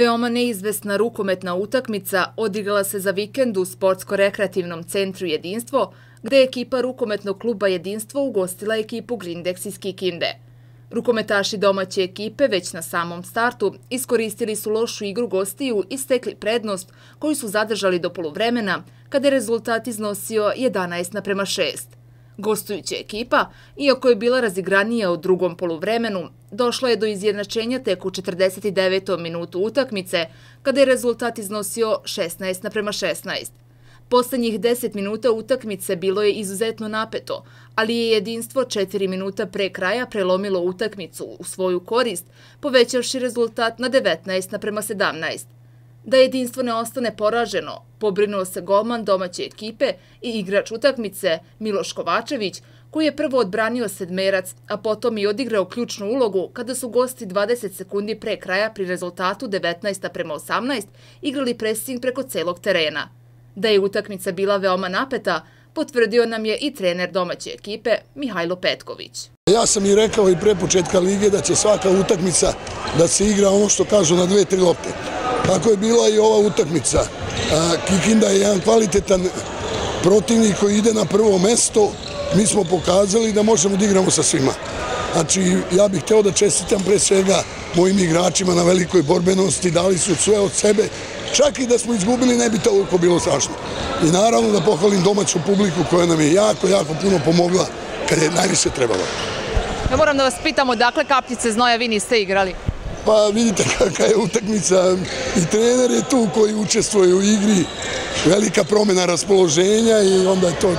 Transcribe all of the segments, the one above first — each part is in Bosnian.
Veoma neizvesna rukometna utakmica odigrala se za vikend u Sportsko-rekreativnom centru Jedinstvo, gde je ekipa rukometnog kluba Jedinstvo ugostila ekipu Grindex iz Kikinde. Rukometaši domaće ekipe već na samom startu iskoristili su lošu igru gostiju i stekli prednost koju su zadržali do polovremena, kada je rezultat iznosio 11 naprema 6. Gostujuća ekipa, iako je bila razigranija u drugom poluvremenu, došla je do izjednačenja tek u 49. minutu utakmice, kada je rezultat iznosio 16 naprema 16. Poslednjih 10 minuta utakmice bilo je izuzetno napeto, ali je jedinstvo 4 minuta pre kraja prelomilo utakmicu u svoju korist, povećavši rezultat na 19 naprema 17. Da jedinstvo ne ostane poraženo, pobrinuo se golman domaće ekipe i igrač utakmice Miloš Kovačević, koji je prvo odbranio sedmerac, a potom i odigrao ključnu ulogu kada su gosti 20 sekundi pre kraja pri rezultatu 19 prema 18 igrali pressing preko celog terena. Da je utakmica bila veoma napeta, potvrdio nam je i trener domaće ekipe Mihajlo Petković. Ja sam i rekao i pre početka lige da će svaka utakmica da se igra ono što kažu na dve, tri lopte. Tako je bila i ova utakmica. Kikinda je jedan kvalitetan protivnik koji ide na prvo mesto. Mi smo pokazali da možemo da igramo sa svima. Znači, ja bih hteo da čestitam pre svega mojim igračima na velikoj borbenosti, dali su sve od sebe. Čak i da smo izgubili, ne bi to toliko bilo strašno. I naravno da pohvalim domaću publiku koja nam je jako, jako puno pomogla kad je najviše trebalo. Ja moram da vas pitam odakle kapljice znoja vi niste igrali? Pa vidite kakva je utakmica i trener je tu koji učestvuje u igri. Velika promjena raspoloženja i onda je to,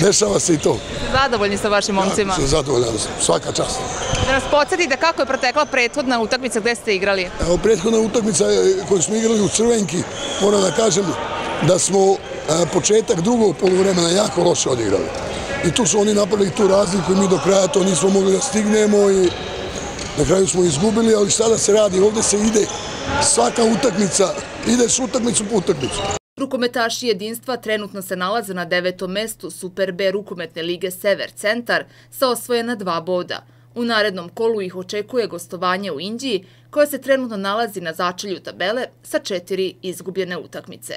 dešava se i to. Zadovoljni sa vašim momcima? Ja sam zadovoljan, svaka čast. Da nas podsjetite kako je protekla prethodna utakmica gde ste igrali? Evo, prethodna utakmica koju smo igrali u Crvenki, moram da kažem da smo e, početak drugog polovremena jako loše odigrali. I tu su oni napravili tu razliku i mi do kraja to nismo mogli da stignemo i Na kraju smo izgubili, ali sada se radi, ovdje se ide svaka utakmica, ide s utakmicu po utakmicu. Rukometaši jedinstva trenutno se nalaze na devetom mestu Super B rukometne lige Sever Centar sa osvojena dva boda. U narednom kolu ih očekuje gostovanje u Indiji, koja se trenutno nalazi na začelju tabele sa četiri izgubljene utakmice.